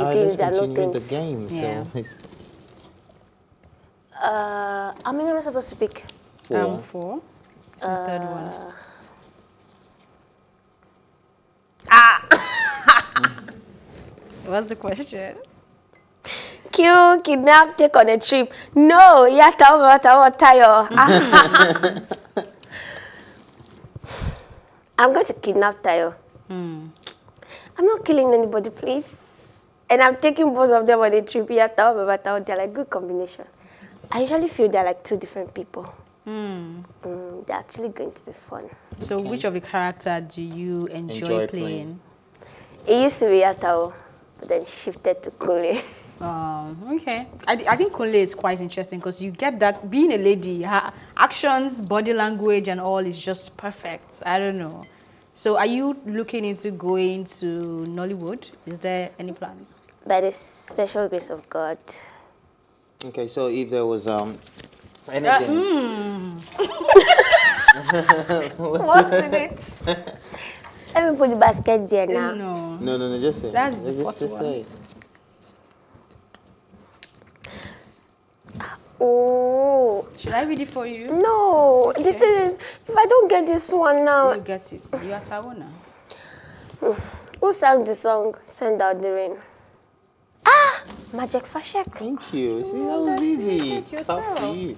Alright, Games, let's there are no continue the game. Yeah. So Uh, how many am I supposed to pick? four. Um, four. It's the third one. What's the question? Kill, kidnap, take on a trip. No, yata wata tayo. I'm going to kidnap Tayo. Hmm. I'm not killing anybody, please. And I'm taking both of them on a trip. Yata wata They're like good combination. I usually feel they're like two different people. Hmm. Mm, they're actually going to be fun. So, which of the character do you enjoy, Enjoy playing? playing. It used to be Iya Tao, but then shifted to Kunle. Um, okay. I, I think Kunle is quite interesting because you get that being a lady, her actions, body language, and all is just perfect. I don't know. So, are you looking into going to Nollywood? Is there any plans? By the special grace of God. Okay, so if there was um anything, What's in it? Let me put the basket there now. No. no, no, no, just say. That's the just, just one. say. Oh, Should I read it for you? no. The thing is, if I don't get this one now, You get it. You are Taaooma. who sang the song Send Out the Rain? Ah, Majek Fashek. Thank you. See, that was easy. it Talk to you.